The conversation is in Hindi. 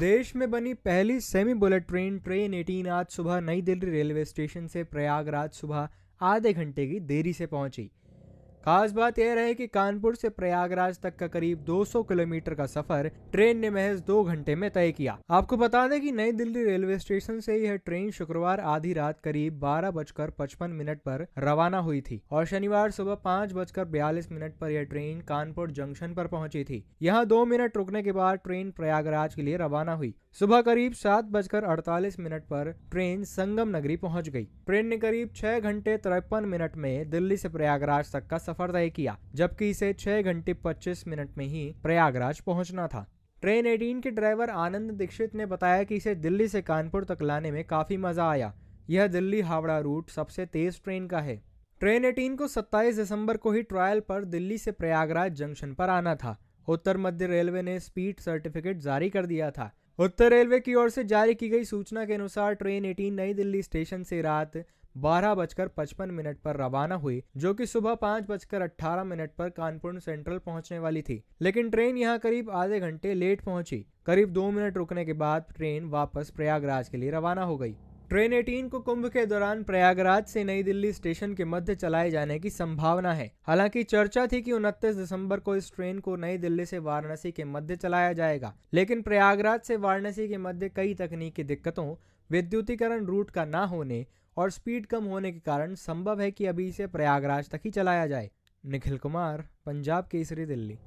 देश में बनी पहली सेमी बुलेट ट्रेन ट्रेन 18 आज सुबह नई दिल्ली रेलवे स्टेशन से प्रयागराज सुबह आधे घंटे की देरी से पहुँची। खास बात यह रहे कि कानपुर से प्रयागराज तक का करीब 200 किलोमीटर का सफ़र ट्रेन ने महज दो घंटे में तय किया। आपको बता दें कि नई दिल्ली रेलवे स्टेशन से यह ट्रेन शुक्रवार आधी रात करीब बारह बजकर पचपन मिनट पर रवाना हुई थी और शनिवार सुबह पाँच बजकर बयालीस मिनट पर यह ट्रेन कानपुर जंक्शन पर पहुँची थी। यहाँ दो मिनट रुकने के बाद ट्रेन प्रयागराज के लिए रवाना हुई। सुबह करीब सात बजकर अड़तालीस मिनट पर ट्रेन संगम नगरी पहुँच गई। ट्रेन ने करीब छह घंटे तिरपन मिनट में दिल्ली से प्रयागराज तक का सफ़र तय किया, जबकि इसे छह घंटे पच्चीस मिनट में ही प्रयागराज पहुँचना था। ट्रेन 18 के ड्राइवर आनंद दीक्षित ने बताया कि इसे दिल्ली से कानपुर तक लाने में काफ़ी मज़ा आया। यह दिल्ली हावड़ा रूट सबसे तेज ट्रेन का है। ट्रेन 18 को 27 दिसंबर को ही ट्रायल पर दिल्ली से प्रयागराज जंक्शन पर आना था। उत्तर मध्य रेलवे ने स्पीड सर्टिफिकेट जारी कर दिया था। उत्तर रेलवे की ओर से जारी की गई सूचना के अनुसार ट्रेन 18 नई दिल्ली स्टेशन से रात बारह बजकर पचपन मिनट पर रवाना हुई, जो कि सुबह पाँच बजकर अठारह मिनट पर कानपुर सेंट्रल पहुँचने वाली थी। लेकिन ट्रेन यहाँ करीब आधे घंटे लेट पहुँची। करीब दो मिनट रुकने के बाद ट्रेन वापस प्रयागराज के लिए रवाना हो गई। ट्रेन 18 को कुंभ के दौरान प्रयागराज से नई दिल्ली स्टेशन के मध्य चलाए जाने की संभावना है। हालाँकि चर्चा थी कि उनतीस दिसंबर को इस ट्रेन को नई दिल्ली से वाराणसी के मध्य चलाया जाएगा, लेकिन प्रयागराज से वाराणसी के मध्य कई तकनीकी दिक्कतों, विद्युतीकरण रूट का न होने और स्पीड कम होने के कारण संभव है कि अभी इसे प्रयागराज तक ही चलाया जाए। निखिल कुमार, पंजाब केसरी, दिल्ली।